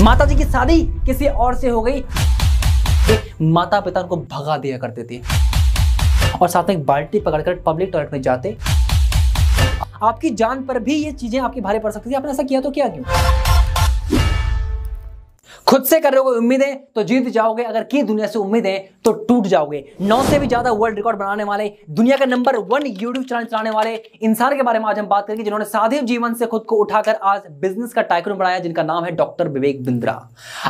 माता जी की शादी किसी और से हो गई। माता पिता उनको भगा दिया करते थे। और साथ में एक बाल्टी पकड़कर पब्लिक टॉयलेट में जाते। आपकी जान पर भी ये चीज़ें आपके भारी पड़ सकती थी आपने ऐसा किया तो क्या क्यों? खुद से कर रहे हो उम्मीदें तो जीत जाओगे। अगर की दुनिया से उम्मीदें तो टूट जाओगे। नौ से भी ज़्यादा वर्ल्ड रिकॉर्ड बनाने वाले, दुनिया का नंबर वन यूट्यूब चैनल चलाने वाले इंसान के बारे में आज हम बात करेंगे, जिन्होंने सादे जीवन से खुद को उठाकर आज बिज़नेस का टाइकन बनाया, जिनका नाम है डॉक्टर विवेक बिंद्रा।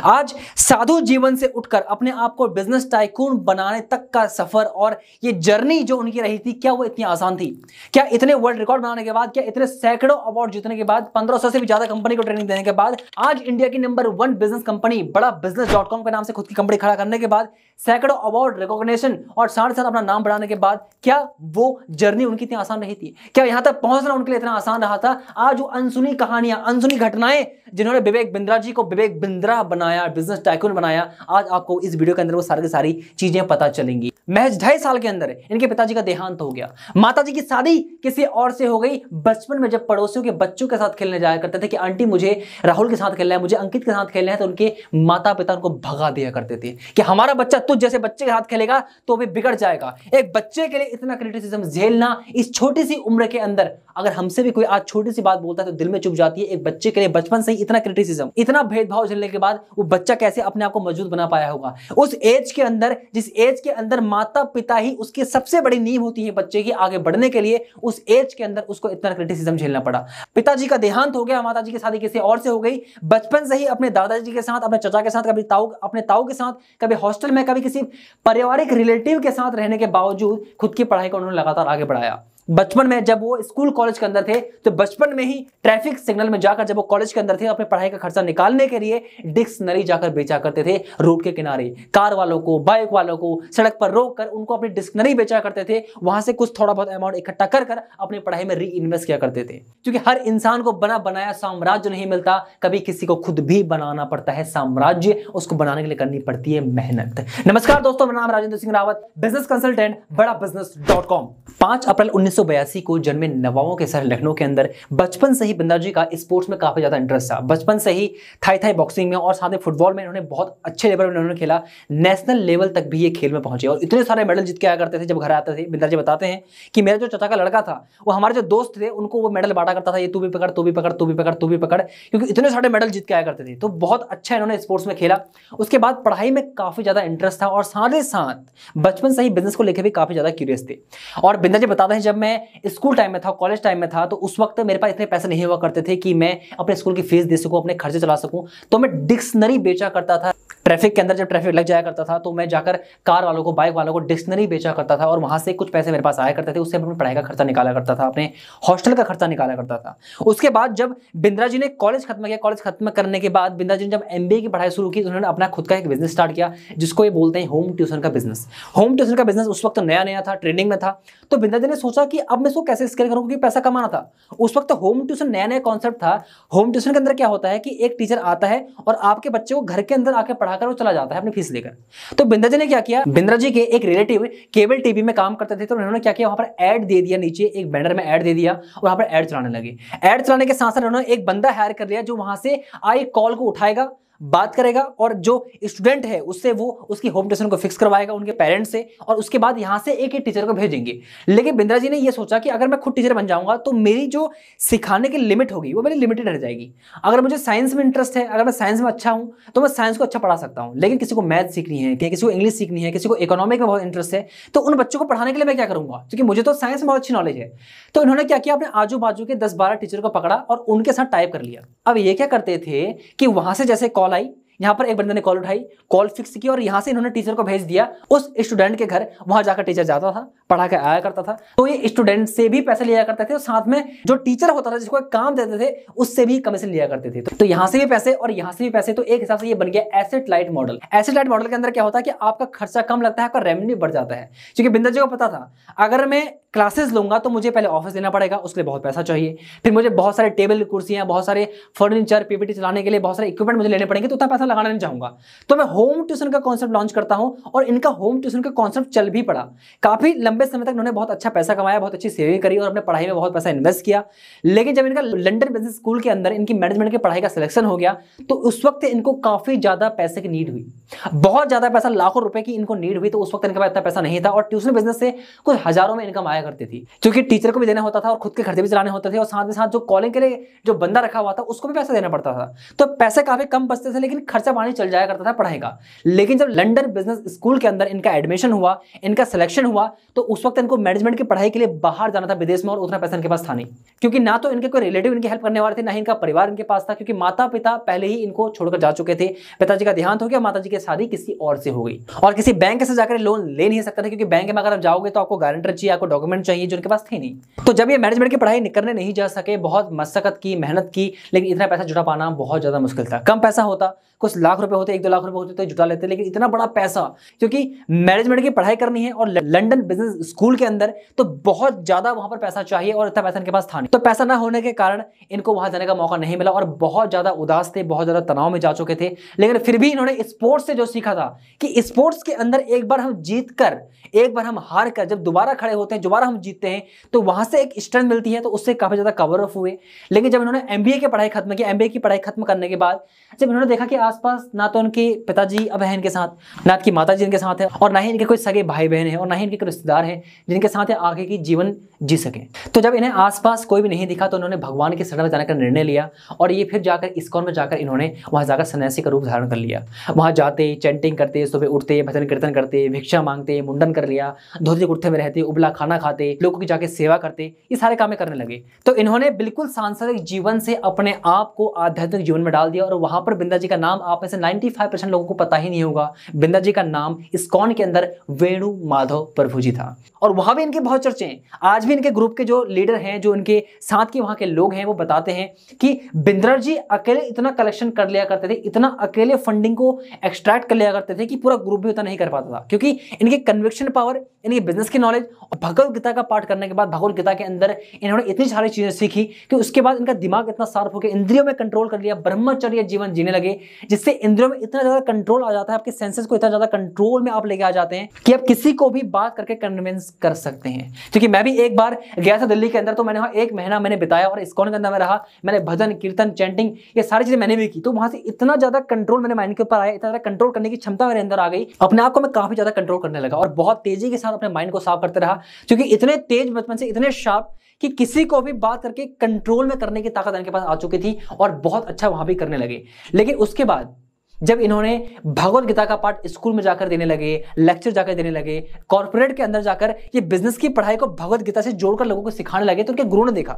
आज साधु जीवन से उठकर अपने आप को बिज़नेस टाइकून बनाने तक का सफ़र और ये जर्नी जो उनकी रही थी, क्या वो इतनी आसान थी? क्या इतने वर्ल्ड रिकॉर्ड बनाने के बाद, क्या इतने सैकड़ों अवार्ड जीतने के बाद, पंद्रह से भी ज़्यादा कंपनी को ट्रेनिंग देने के बाद, आज इंडिया की number one business company company Bada business dot com के नाम से खुद की कंपनी खड़ा करने के बाद, सैकड़ों अवार्ड रिकॉग्निशन और साथ साथ अपना नाम बढ़ाने के बाद, क्या वो जर्नी उनकी इतनी आसान रही थी? क्या यहाँ तक पहुँचना उनके लिए इतना आसान रहा था? आज वो अनसुनी कहानियाँ, अनसुनी घटनाएँ, जिन्होंने विवेक बिंद्रा जी को विवेक बिंद्रा बनाया बिज़नेस टाइकून बनाया, आज आपको इस वीडियो के अंदर वो सारी की सारी चीज़ें पता चलेंगी। महज ढाई साल के अंदर इनके पिताजी का देहांत हो गया। माता जी की शादी किसी और से हो गई। बचपन में जब पड़ोसियों के बच्चों के साथ खेलने जाया करते थे कि, आंटी, मुझे राहुल के साथ खेलना है, मुझे अंकित के साथ खेलना है तो उनके माता पिता उनको भगा दिया करते थे कि हमारा बच्चा तुझ जैसे बच्चे के साथ खेलेगा तो भी बिगड़ जाएगा। एक बच्चे के लिए इतना क्रिटिसिज्म झेलना इस छोटी सी उम्र के अंदर, अगर हमसे भी कोई आज छोटी सी बात बोलता है तो दिल में चुप जाती है। एक बच्चे के लिए बचपन से ही इतना क्रिटिसिज्म इतना भेदभाव झेलने के बाद वो बच्चा कैसे अपने आप को मौजूद बना पाया होगा? उस एज के अंदर, जिस एज के अंदर माता पिता ही उसकी सबसे बड़ी नींव होती है बच्चे की आगे बढ़ने के लिए, उस एज के अंदर उसको इतना क्रिटिसिज्म झेलना पड़ा। पिताजी का देहांत हो गया माता जी की शादी किसी और से हो गई। बचपन से ही अपने दादाजी के साथ अपने चचा के साथ, कभी ताऊ, अपने ताऊ के साथ, कभी हॉस्टल में, कभी किसी पारिवारिक रिलेटिव के साथ रहने के बावजूद खुद की पढ़ाई को उन्होंने लगातार आगे बढ़ाया। बचपन में जब वो स्कूल कॉलेज के अंदर थे तो बचपन में ही ट्रैफ़िक सिग्नल में जाकर जब वो कॉलेज के अंदर थे, अपने पढ़ाई का खर्चा निकालने के लिए डिक्शनरी जाकर बेचा करते थे रोड के किनारे। कार वालों को, बाइक वालों को, सड़क पर रोक कर उनको अपनी डिक्शनरी बेचा करते थे। वहाँ से कुछ थोड़ा बहुत अमाउंट इकट्ठा कर कर अपनी पढ़ाई में री इन्वेस्ट किया करते थे। क्योंकि हर इंसान को बना बनाया साम्राज्य नहीं मिलता। कभी किसी को खुद भी बनाना पड़ता है साम्राज्य। उसको बनाने के लिए करनी पड़ती है मेहनत। नमस्कार दोस्तों, मेरा नाम Rajendra Singh Rawat business consultant Bada business dot com पाँच अप्रैल उन्नीस को जन्मे नवाओं के शहर लखनऊ के अंदर। बचपन से ही बिंदा जी का स्पोर्ट्स में काफ़ी ज़्यादा इंटरेस्ट था। बचपन से ही थाई थाई बॉक्सिंग में और साथ में फुटबॉल में इन्होंने बहुत अच्छे लेवल में उन्होंने खेला। नेशनल लेवल तक भी ये खेल में पहुँचे और इतने सारे मेडल जीत के आया करते थे जब घर आते थे। बिंदा जी बताते हैं कि मेरा जो चाचा का लड़का था, वो हमारे जो दोस्त थे, उनको वो मेडल बांटा करता था, ये तू भी पकड़, तू भी पकड़, तू भी पकड़, तू भी पकड़। क्योंकि इतने सारे मेडल जीत के आया करते थे। तो बहुत अच्छा इन्होंने स्पोर्ट्स में खेला। उसके बाद पढ़ाई में काफ़ी ज़्यादा इंटरेस्ट था और साथ ही साथ बचपन से ही बिज़नेस को लेकर भी काफ़ी ज़्यादा क्यूरियस थे। और बिंदा जी बताते हैं जब मैं स्कूल टाइम में था कॉलेज टाइम में था तो उस वक्त मेरे पास इतने पैसे नहीं हुआ करते थे कि मैं अपने स्कूल की फ़ीस दे सकूँ, अपने खर्चे चला सकूँ। तो मैं डिक्शनरी बेचा करता था। ट्रैफ़िक के अंदर जब ट्रैफ़िक लग जाया करता था तो मैं जाकर कार वालों को, बाइक वालों को डिक्शनरी बेचा करता था और वहाँ से कुछ पैसे मेरे पास आया करते थे। उससे अपनी पढ़ाई का खर्चा निकाला करता था, अपने हॉस्टल का खर्चा निकाला करता था। उसके बाद जब बिंद्रा जी ने कॉलेज खत्म किया, कॉलेज खत्म करने के बाद बिंद्रा जी ने जब एमबीए की पढ़ाई शुरू की तो उन्होंने अपना खुद का एक बिज़नेस स्टार्ट किया, जिसको ये बोलते हैं होम ट्यूशन का बिज़नेस होम ट्यूशन का बिज़नेस उस वक्त नया नया था ट्रेंडिंग में था। तो बिंद्रा जी ने सोचा कि अब मैं इसको कैसे स्केल करूँ, क्योंकि पैसा कमाना था। उस वक्त होम ट्यूशन नया नया कॉन्सेप्ट था। होम ट्यूशन के अंदर क्या होता है कि एक टीचर आता है और आपके बच्चे को घर के अंदर आके पढ़ाकर वो चला जाता है अपनी फ़ीस लेकर। तो बिंद्रा जी ने क्या किया? बिंद्रा जी के एक रिलेटिव केबल टीवी में काम करते थे तो उन्होंने क्या किया? वहाँ पर एड दे दिया नीचे, एक बैनर में एड दे दिया और वहाँ पर एड चलाने लगे। एड चलाने के साथ साथ उन्होंने एक बंदा हायर कर लिया जो वहाँ से आई कॉल को उठाएगा। बात करेगा और जो स्टूडेंट है उससे वो उसकी होम ट्यूशन को फिक्स करवाएगा उनके पेरेंट्स से और उसके बाद यहाँ से एक एक टीचर को भेजेंगे। लेकिन बिंद्रा जी ने ये सोचा कि अगर मैं खुद टीचर बन जाऊँगा तो मेरी जो सिखाने की लिमिट होगी वो मेरी लिमिटेड रह जाएगी। अगर मुझे साइंस में इंटरेस्ट है, अगर मैं साइंस में अच्छा हूँ तो मैं साइंस को अच्छा पढ़ा सकता हूँ। लेकिन किसी को मैथ सीखनी है, किसी को इंग्लिश सीखनी है, किसी को इकोनॉमिक में बहुत इंटरेस्ट है तो उन बच्चों को पढ़ाने के लिए मैं क्या करूँगा? क्योंकि मुझे तो साइंस में बहुत अच्छी नॉलेज है। तो इन्होंने क्या किया? अपने आजू बाजू के दस बारह टीचर को पकड़ा और उनके साथ टाइप कर लिया। अब ये क्या करते थे कि वहाँ से जैसे कॉल आई यहाँ पर एक बंदे ने कॉल उठाई, कॉल फिक्स की और यहाँ से इन्होंने टीचर को भेज दिया। उस स्टूडेंट के घर, वहाँ जाकर टीचर जाता था पढ़ा के आया करता था। तो ये स्टूडेंट से भी पैसे लिया करते थे और साथ में जो टीचर होता था, जिसको काम देते थे, उससे भी कमीशन लिया करते थे। तो यहाँ से भी पैसे और यहाँ से भी पैसे तो एक हिसाब से ये बन गया asset light model asset light model के अंदर क्या होता है कि आपका खर्चा कम लगता है, आपका रेवेन्यू बढ़ जाता है। क्योंकि बिंदर जी को पता था, अगर मैं क्लासेस लूँगा तो मुझे पहले ऑफ़िस देना पड़ेगा, उसके लिए बहुत पैसा चाहिए। फिर मुझे बहुत सारे टेबल कुर्सियाँ, बहुत सारे फर्नीचर पीपीटी चलाने के लिए बहुत सारे इक्विपमेंट मुझे लेने पड़ेंगे तो उतना पैसा लगाना नहीं चाहूँगा। तो मैं होम ट्यूशन का कॉन्सेप्ट लॉन्च करता हूँ और इनका होम ट्यूशन का कॉन्सेप्ट चल भी पड़ा। काफ़ी लंबे समय तक उन्होंने बहुत अच्छा पैसा कमाया, बहुत अच्छी सेविंग करी और अपने पढ़ाई में बहुत पैसा इन्वेस्ट किया। लेकिन जब इनका लंडन बिज़नेस स्कूल के अंदर इनकी मैनेजमेंट की पढ़ाई का सिलेक्शन हो गया तो उस वक्त इनको काफ़ी ज़्यादा पैसे की नीड हुई। बहुत ज़्यादा पैसा, लाखों रुपए की इनको नीड हुई तो उस वक्त इनके पास इतना पैसा नहीं था और ट्यूशन बिज़नेस से कुछ हज़ारों में इनकम आया करती थी। क्योंकि टीचर को भी देना होता था और खुद के खर्चे भी चलाने होते थे और साथ में साथ जो कॉलिंग के लिए जो बंदा रखा हुआ था, उसको भी पैसा देना पड़ता था। तो पैसे काफ़ी कम बचते थे, लेकिन खर्चा पानी चल जाया करता था पढ़ाई का। लेकिन जब लंडन बिज़नेस स्कूल के अंदर इनका एडमिशन हुआ, इनका सिलेक्शन हुआ तो उस वक्त इनको मैनेजमेंट की पढ़ाई के लिए बाहर जाना था विदेश में और उतना पैसा इनके पास था नहीं। क्योंकि ना तो इनके कोई रिलेटिव इनकी हेल्प करने वाले थे, ना ही इनका परिवार इनके पास था, क्योंकि माता पिता पहले ही इनको छोड़कर जा चुके थे। पिताजी का देहांत हो गया माता की शादी किसी और से हो गई। और किसी बैंक से जाकर लोन ले नहीं सकते थे, क्योंकि बैंक में अगर आप जाओगे तो आपको गारंटर चाहिए, आपको डॉक्यूमेंट चाहिए जो उनके पास थे नहीं। तो जब ये मैनेजमेंट की पढ़ाई करने नहीं जा सके, बहुत मशक्कत की, मेहनत की, लेकिन इतना पैसा जुटा पाना बहुत ज़्यादा मुश्किल था। कम पैसा होता लाख रुपए होते, एक दो लाख रुपए होते तो जुटा लेते लेकिन इतना बड़ा पैसा, क्योंकि मैनेजमेंट की पढ़ाई करनी है और लंदन बिज़नेस स्कूल के अंदर तो बहुत ज़्यादा वहाँ पर पैसा चाहिए और इतना पैसा इनके पास था नहीं। तो पैसा ना होने के कारण इनको वहाँ जाने का मौका नहीं मिला और बहुत ज़्यादा उदास थे, बहुत ज़्यादा तनाव में जा चुके थे। लेकिन फिर भी इन्होंने स्पोर्ट्स से जो सीखा था कि स्पोर्ट्स के अंदर एक बार हम जीत कर, एक बार हम हार कर, जब दोबारा खड़े होते हैं, दोबारा हम जीतते हैं तो वहाँ से एक स्ट्रेंथ मिलती है तो उससे काफ़ी ज़्यादा कवर ऑफ़ हुए। लेकिन जब इन्होंने एमबीए की पढ़ाई खत्म की एमबीए की पढ़ाई खत्म करने के बाद, जब इन्होंने देखा कि आसपास, ना तो उनके पिताजी अब है इनके साथ, ना कि माता जी इनके साथ है, और ना ही इनके कोई सगे भाई बहन है, और ना ही इनके रिश्तेदार हैं, जिनके साथ आगे की जीवन जी सके। तो जब इन्हें आसपास कोई भी नहीं दिखा तो उन्होंने भगवान के शरण में जाने का निर्णय लिया, और ये फिर जाकर इस्कॉन में जाकर इन्होंने वहाँ जाकर सन्यासी का रूप धारण कर लिया। वहाँ जाते, चैंटिंग करते, सुबह उठते, भजन कीर्तन करते, भिक्षा मांगते, मुंडन कर लिया, धोते कुर्ते में रहते, उबला खाना खाते, लोगों की जाके सेवा करते, ये सारे काम करने लगे। तो इन्होंने बिल्कुल सांसारिक जीवन से अपने आप को आध्यात्मिक जीवन में डाल दिया, और वहाँ पर बिंदा जी का नाम आप में से 95 परसेंट लोगों को पता ही नहीं होगा, बिंदा जी का नाम इस्कॉन के अंदर वेणु माधव प्रभु जी था। और वहाँ भी इनके बहुत चर्चे हैं। आज भी इनके ग्रुप के जो लीडर हैं, जो इनके साथ के वहाँ के लोग हैं, वो बताते हैं कि बिंद्रा जी अकेले इतना कलेक्शन कर लिया करते थे, इतना अकेले फंडिंग को एक्सट्रैक्ट कर लिया करते थे कि पूरा ग्रुप भी उतना नहीं कर पाता था। क्योंकि इनकी कन्विक्शन पावर इनकी बिज़नेस की नॉलेज और भगवत गीता का पाठ करने के बाद, भगवत गीता के अंदर इन्होंने इतनी सारी चीज़ें सीखी कि उसके बाद इनका दिमाग इतना शार्प हो गया इंद्रियों में कंट्रोल कर लिया, ब्रह्मचर्य जीवन जीने लगे जिससे इंद्रियों में इतना ज़्यादा कंट्रोल आ जाता है, आपके सेंसेस को इतना ज़्यादा कंट्रोल में आप लेके आ जाते हैं कि आप किसी को भी बात करके कन्विंस कर सकते हैं। क्योंकि मैं भी एक बार गया था दिल्ली के अंदर तो मैंने वहाँ एक महीना मैंने बिताया और इस्कॉन के अंदर में रहा। मैंने भजन, कीर्तन चैंटिंग ये सारी चीज़ें मैंने भी की। तो वहाँ से इतना ज़्यादा कंट्रोल मेरे माइंड के ऊपर आया, इतना ज़्यादा कंट्रोल करने की क्षमता मेरे अंदर आ गई। अपने आप को मैं काफ़ी ज़्यादा कंट्रोल करने लगा और बहुत तेज़ी के साथ अपने माइंड को साफ़ करते रहा। क्योंकि इतने तेज बचपन से, इतने शार्प कि किसी को भी बात करके कंट्रोल में करने की ताकत इनके पास आ चुकी थी और बहुत अच्छा वहाँ भी करने लगे। लेकिन उसके बाद, जब इन्होंने भगवत गीता का पाठ स्कूल में जाकर देने लगे लेक्चर जाकर देने लगे कॉर्पोरेट के अंदर जाकर ये बिज़नेस की पढ़ाई को भगवत गीता से जोड़कर लोगों को सिखाने लगे तो उनके गुरु ने देखा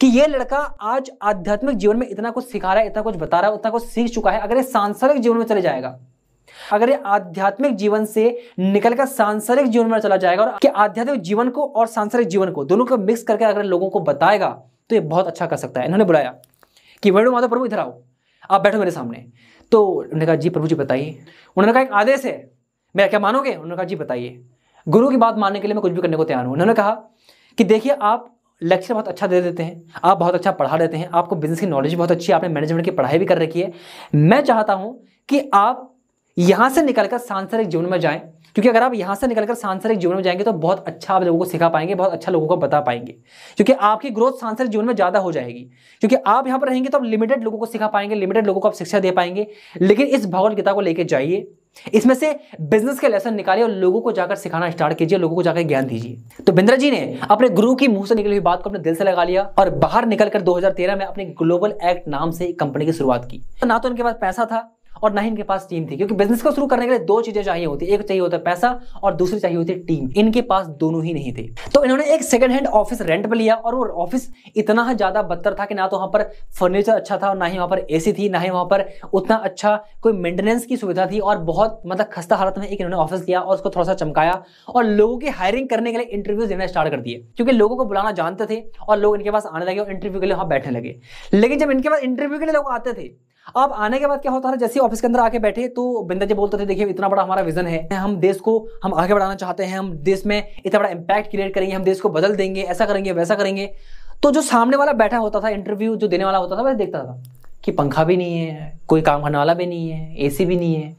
कि ये लड़का आज आध्यात्मिक जीवन में इतना कुछ सिखा रहा है, इतना कुछ बता रहा है, उतना कुछ सीख चुका है, अगर ये सांसारिक जीवन में चले जाएगा अगर ये आध्यात्मिक जीवन से निकलकर सांसारिक जीवन में चला जाएगा और कि आध्यात्मिक जीवन को और सांसारिक जीवन को दोनों को मिक्स करके अगर लोगों को बताएगा तो ये बहुत अच्छा कर सकता है। इन्होंने बुलाया कि वेणु माधव प्रभु इधर आओ, आप बैठो मेरे सामने। तो उन्होंने कहा, जी प्रभु जी, बताइए। उन्होंने कहा, एक आदेश है। मेरा क्या मानोगे? उन्होंने कहा, जी बताइए। गुरु की बात मानने के लिए मैं कुछ भी करने को तैयार हूँ। उन्होंने कहा कि देखिए, आप लेक्चर बहुत अच्छा दे देते हैं, आप बहुत अच्छा पढ़ा देते हैं, आपको बिज़नेस की नॉलेज बहुत अच्छी है, आपने मैनेजमेंट की पढ़ाई भी कर रखी है। मैं चाहता हूँ कि आप यहाँ से निकलकर सांसारिक जीवन में जाएँ, क्योंकि अगर आप यहाँ से निकलकर सांसारिक जीवन में जाएँगे तो बहुत अच्छा आप लोगों को सिखा पाएँगे, बहुत अच्छा लोगों को बता पाएँगे, क्योंकि आपकी ग्रोथ सांसारिक जीवन में ज़्यादा हो जाएगी। क्योंकि आप यहाँ पर रहेंगे तो आप लिमिटेड लोगों को सिखा पाएँगे लिमिटेड लोगों को आप शिक्षा दे पाएँगे, लेकिन इस भगवत गीता को लेकर जाइए, इसमें से बिज़नेस के लेसन निकालिए और लोगों को जाकर सिखाना स्टार्ट कीजिए, लोगों को जाकर ज्ञान दीजिए। तो बिंद्रा जी ने अपने गुरु की मुँह से निकली हुई बात को अपने दिल से लगा लिया और बाहर निकलकर 2013 में अपने ग्लोबल एक्ट नाम से कंपनी की शुरुआत की। ना तो उनके पास पैसा था और ना ही इनके पास टीम थी, क्योंकि बिज़नेस को शुरू करने के लिए दो चीज़ें चाहिए होती, एक चाहिए होता है पैसा और दूसरी चाहिए होती है टीम इनके पास दोनों ही नहीं थे। तो इन्होंने एक सेकंड हैंड ऑफ़िस रेंट पर लिया और वो ऑफ़िस इतना ज़्यादा बदतर था कि ना तो वहाँ पर फर्नीचर अच्छा था और ना ही वहाँ पर एसी थी, ना ही वहाँ पर उतना अच्छा कोई मेंटेनेंस की सुविधा थी और बहुत मतलब खस्ता हालत में एक इन्होंने ऑफ़िस लिया और उसको थोड़ा सा चमकाया और लोगों की हायरिंग करने के लिए इंटरव्यू देना स्टार्ट कर दिए। क्योंकि लोगों को बुलाना जानते थे और लोग इनके पास आने लगे और इंटरव्यू के लिए वहाँ बैठने लगे। लेकिन जब इनके पास इंटरव्यू के लिए लोग आते थे अब आने के बाद क्या होता है जैसे ऑफ़िस के अंदर आके बैठे तो बिंदा जी बोलते थे, देखिए, इतना बड़ा हमारा विजन है, हम देश को, हम आगे बढ़ाना चाहते हैं, हम देश में इतना बड़ा इंपैक्ट क्रिएट करेंगे, हम देश को बदल देंगे, ऐसा करेंगे, वैसा करेंगे। तो जो सामने वाला बैठा होता था इंटरव्यू जो देने वाला होता था, वैसे देखता था कि पंखा भी नहीं है, कोई काम करने वाला भी नहीं है एसी भी नहीं है।